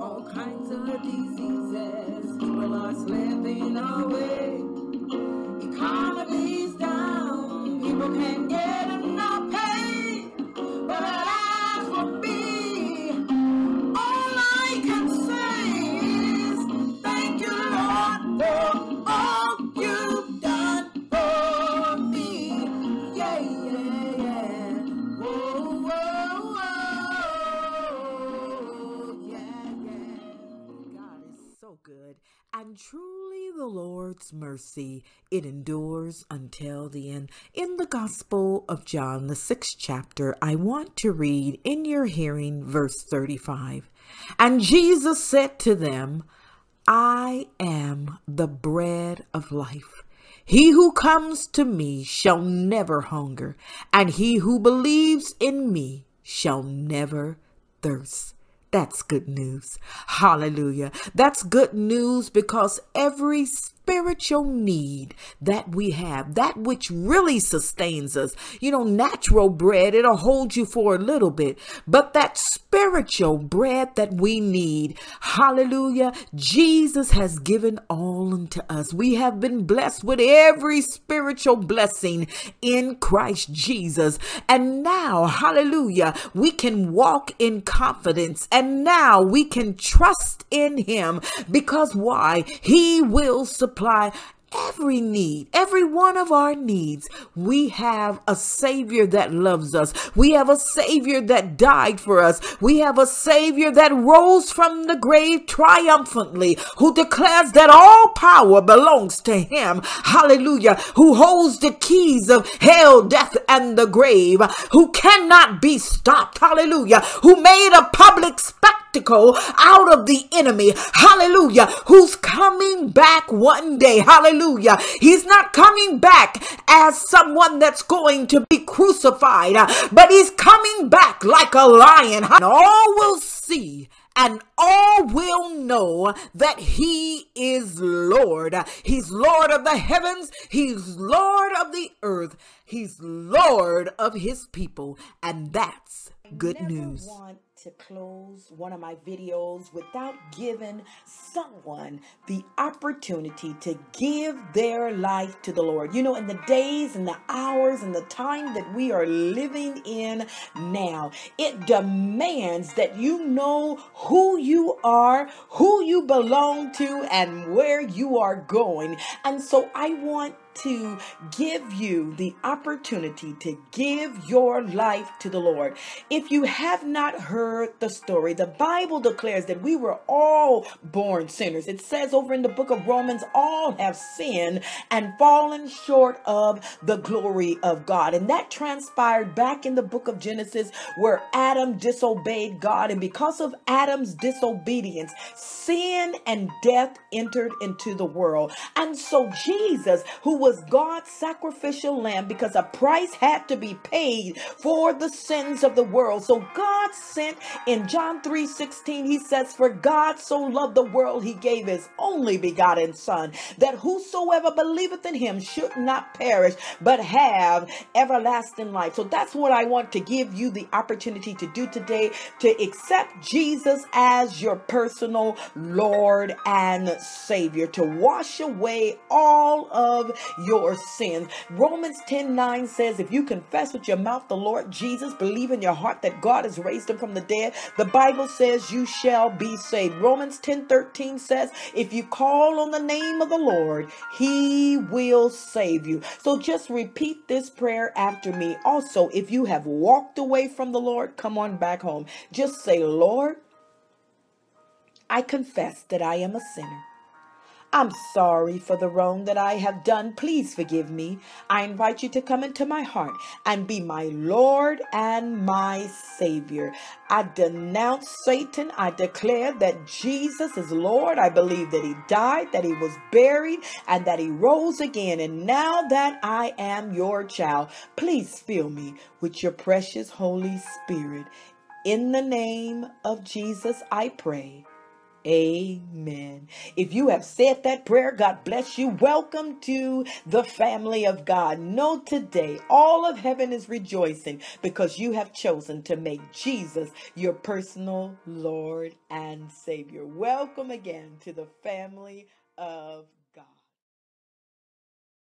all kinds of diseases. People are slipping away. Truly, the Lord's mercy, it endures until the end. In the Gospel of John, the sixth chapter, I want to read in your hearing verse 35. And Jesus said to them, I am the bread of life. He who comes to me shall never hunger, and he who believes in me shall never thirst. That's good news. Hallelujah. That's good news because every spiritual need that we have, that which really sustains us, you know, natural bread, it'll hold you for a little bit, but that spiritual bread that we need, hallelujah, Jesus has given all unto us. We have been blessed with every spiritual blessing in Christ Jesus. And now, hallelujah, we can walk in confidence and now we can trust in Him because why? He will supply every need, every one of our needs. We have a Savior that loves us. We have a Savior that died for us. We have a Savior that rose from the grave triumphantly, who declares that all power belongs to Him. Hallelujah. Who holds the keys of hell, death, and the grave, who cannot be stopped. Hallelujah. Who made a public spectacle out of the enemy. Hallelujah. Who's coming back one day. Hallelujah. He's not coming back as someone that's going to be crucified, but he's coming back like a lion. And all will see and all will know that he is Lord. He's Lord of the heavens, he's Lord of the earth, he's Lord of his people, and that's good never news. want to close one of my videos without giving someone the opportunity to give their life to the Lord. You know, in the days and the hours and the time that we are living in now, it demands that you know who you are, who you belong to, and where you are going. And so I want to give you the opportunity to give your life to the Lord. If you have not heard the story, the Bible declares that we were all born sinners. It says over in the book of Romans, all have sinned and fallen short of the glory of God. And that transpired back in the book of Genesis where Adam disobeyed God. And because of Adam's disobedience, sin and death entered into the world. And so Jesus, who was God's sacrificial lamb, because a price had to be paid for the sins of the world. So God sent in John 3 16, he says, For God so loved the world, he gave his only begotten Son, that whosoever believeth in him should not perish, but have everlasting life. So that's what I want to give you the opportunity to do today to accept Jesus as your personal Lord and Savior, to wash away all of your sins. Romans 10 9 says, If you confess with your mouth the Lord Jesus, believe in your heart that God has raised him from the dead, the Bible says you shall be saved. Romans 10 13 says, If you call on the name of the Lord, he will save you. So just repeat this prayer after me. Also, if you have walked away from the Lord, come on back home. Just say, Lord, I confess that I am a sinner. I'm sorry for the wrong that I have done. Please forgive me. I invite you to come into my heart and be my Lord and my Savior. I denounce Satan. I declare that Jesus is Lord. I believe that he died, that he was buried, and that he rose again. And now that I am your child, please fill me with your precious Holy Spirit. In the name of Jesus, I pray. Amen. If you have said that prayer, God bless you. Welcome to the family of God. Know today all of heaven is rejoicing because you have chosen to make Jesus your personal Lord and Savior. Welcome again to the family of.